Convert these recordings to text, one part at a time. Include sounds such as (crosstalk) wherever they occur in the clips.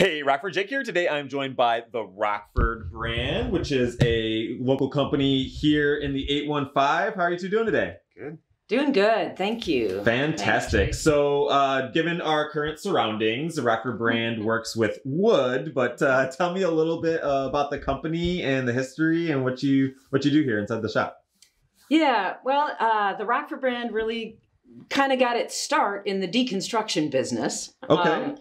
Hey, Rockford Jake here. Today I'm joined by the Rockford brand, which is a local company here in the 815. How are you two doing today? Good. Doing good, thank you. Fantastic. Thanks, so, uh, given our current surroundings, the Rockford brand (laughs) works with wood. But uh, tell me a little bit uh, about the company and the history and what you what you do here inside the shop. Yeah, well, uh, the Rockford brand really kind of got its start in the deconstruction business. Okay. Um,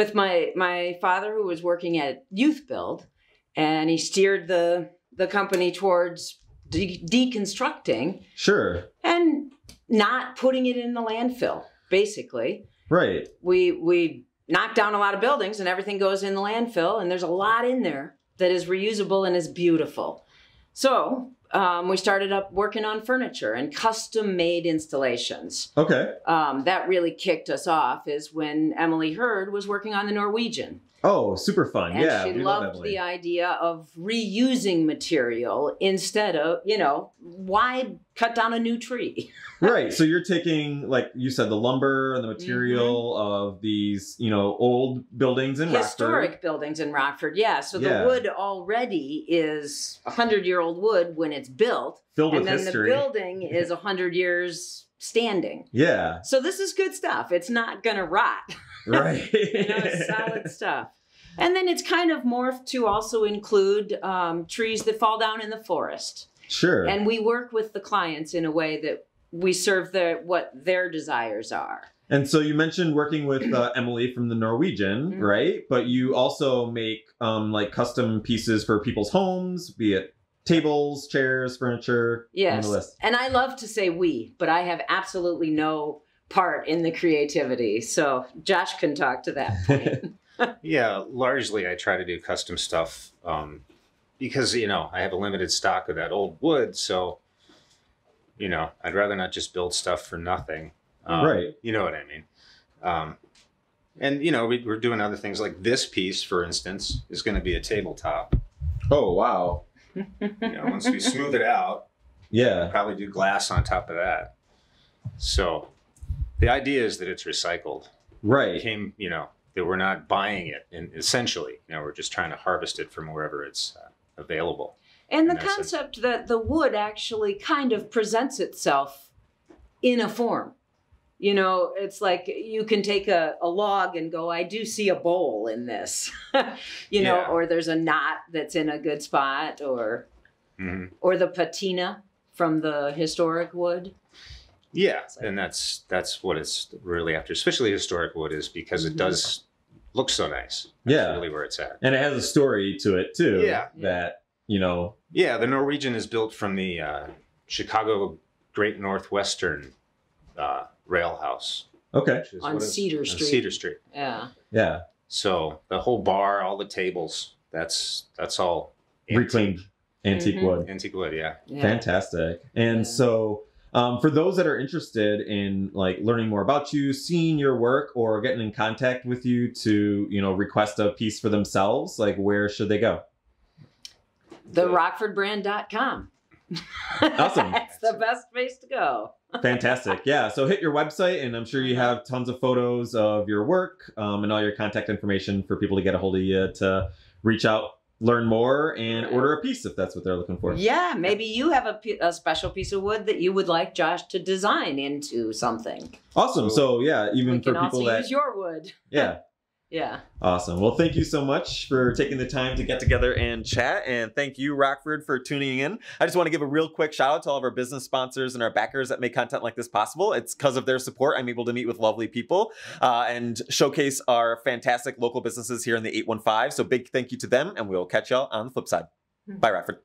with my my father, who was working at Youth Build, and he steered the the company towards de- deconstructing Sure. and not putting it in the landfill. Basically, Right. we we knock down a lot of buildings and everything goes in the landfill and there's a lot in there that is reusable and is beautiful so um, we started up working on furniture and custom made installations Okay. um, that really kicked us off is when emily hurd was working on the norwegian Oh, super fun. and yeah. she love loved Emily. the idea of reusing material instead of you know why cut down a new tree (laughs) right so you're taking like you said the lumber and the material of these you know old buildings in historic Rockford. buildings in Rockford. Yeah, so the wood already is a hundred year old wood when it's built, filled and with then history the building (laughs) is a hundred years standing. yeah So this is good stuff. It's not gonna rot. (laughs) right You know, it's solid stuff. And then it's kind of morphed to also include um, trees that fall down in the forest. sure And we work with the clients in a way that we serve their what their desires are. and so you mentioned working with uh, emily from the norwegian Mhm. right but you also make um like custom pieces for people's homes be it tables chairs furniture on Yes. the list And I love to say we, but I have absolutely no part in the creativity. So Josh can talk to that (laughs) point. (laughs) Yeah, largely I try to do custom stuff um, because you know I have a limited stock of that old wood, so you know I'd rather not just build stuff for nothing. Um, Right. You know what I mean. Um, and you know we, we're doing other things like this piece, for instance, is going to be a tabletop. oh wow You know, once we smooth it out, yeah probably do glass on top of that. So the idea is that it's recycled. It right came, you know, that we're not buying it, and essentially, you know, we're just trying to harvest it from wherever it's uh, available. And the And that's it. concept that the wood actually kind of presents itself in a form. You know, it's like you can take a, a log and go, I do see a bowl in this, (laughs) you know, Yeah. or there's a knot that's in a good spot, or hmm or the patina from the historic wood. Yeah, like- and that's that's what it's really after, especially historic wood, is because Mhm. it does look so nice. That's Yeah. really where it's at. and it has a story to it too Yeah. that you know Yeah, the Norwegian is built from the uh, Chicago Great Northwestern uh, Rail House, okay which is On what is- Cedar on Street. Cedar Street. Yeah. yeah So the whole bar, all the tables, that's that's all reclaimed antique Mhm. wood antique wood. Yeah. yeah. Fantastic. And Yeah. so, um, for those that are interested in like learning more about you, seeing your work, or getting in contact with you to, you know, request a piece for themselves, like where should they go? TheRockfordBrand.com. (laughs) Awesome. That's the best place to go. Fantastic. (laughs) Yeah. So hit your website, and I'm sure you have tons of photos of your work um, and all your contact information for people to get a hold of you to reach out, learn more, and order a piece if that's what they're looking for. Yeah, maybe you have a, a special piece of wood that you would like Josh to design into something. Awesome. So yeah, even we for can people also that use your wood. yeah. (laughs) Yeah. Awesome. Well, thank you so much for taking the time to get together and chat. And thank you, Rockford, for tuning in. I just want to give a real quick shout out to all of our business sponsors and our backers that make content like this possible. It's because of their support I'm able to meet with lovely people uh, and showcase our fantastic local businesses here in the 815. So big thank you to them, and we'll catch y'all on the flip side. Bye, Rockford.